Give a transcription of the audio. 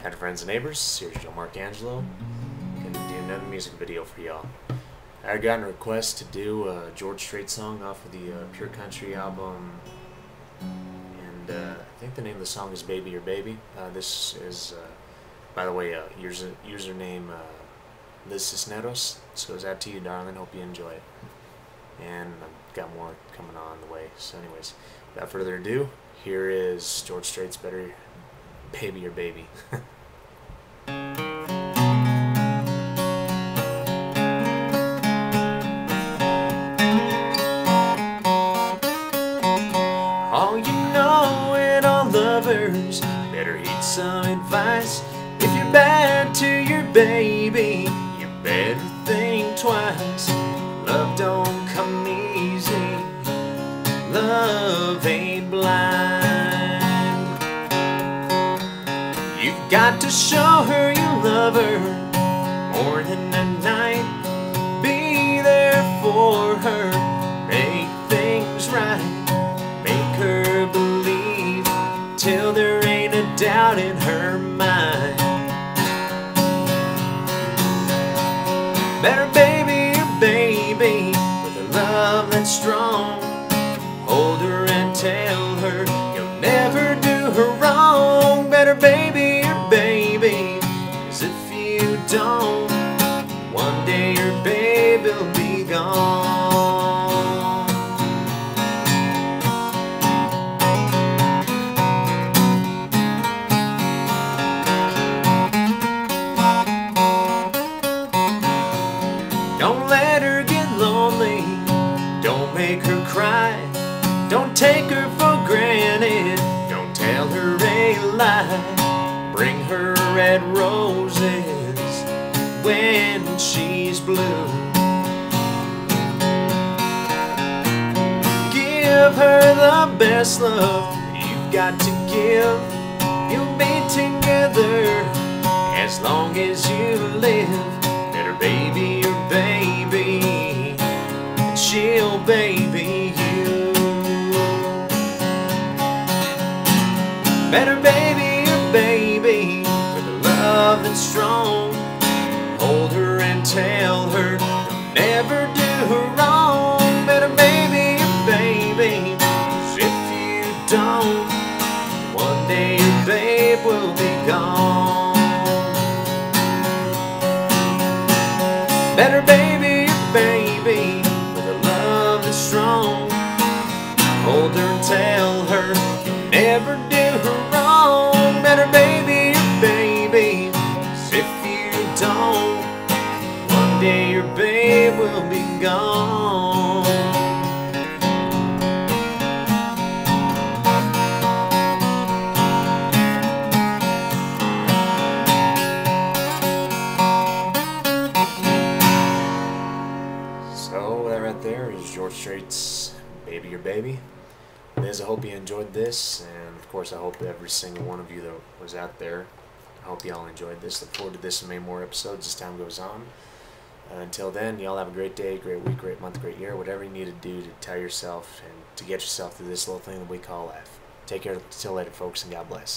Hi friends and neighbors, here's Joe Marcangelo. Gonna do another music video for y'all. I had gotten a request to do a George Strait song off of the uh, Pure Country album, and uh, I think the name of the song is Baby Your Baby. Uh, this is, uh, by the way, uh, user, username uh, Liz Sisneroz. This goes out to you, darling. Hope you enjoy it. And I've got more coming on the way. So, anyways, without further ado, here is George Strait's Better Baby Your Baby. All you know and all lovers better heed some advice. If you're bad to your baby, you better think twice. Love don't come easy. Love ain't blind. To show her you love her morning and night. Be there for her. Make things right. Make her believe till there ain't a doubt in her mind. Better baby, your baby, with a love that's strong. Don't take her for granted. Don't tell her a lie. Bring her red roses when she's blue. Give her the best love you've got to give. You'll be together as long as you live. Better baby your baby with a love that's strong. Hold her and tell her you'll never do her wrong. Better baby your baby, if you don't, one day your babe will be gone. Better baby, your baby, with a love that's strong. Hold her and tell her you'll never your babe will be gone. So that right there is George Strait's "Baby Your Baby." Liz, I hope you enjoyed this, and of course, I hope every single one of you that was out there. I hope y'all enjoyed this. Look forward to this and many more episodes as time goes on. Until then, y'all have a great day, great week, great month, great year, whatever you need to do to tell yourself and to get yourself through this little thing that we call life. Take care. Till later, folks, and God bless.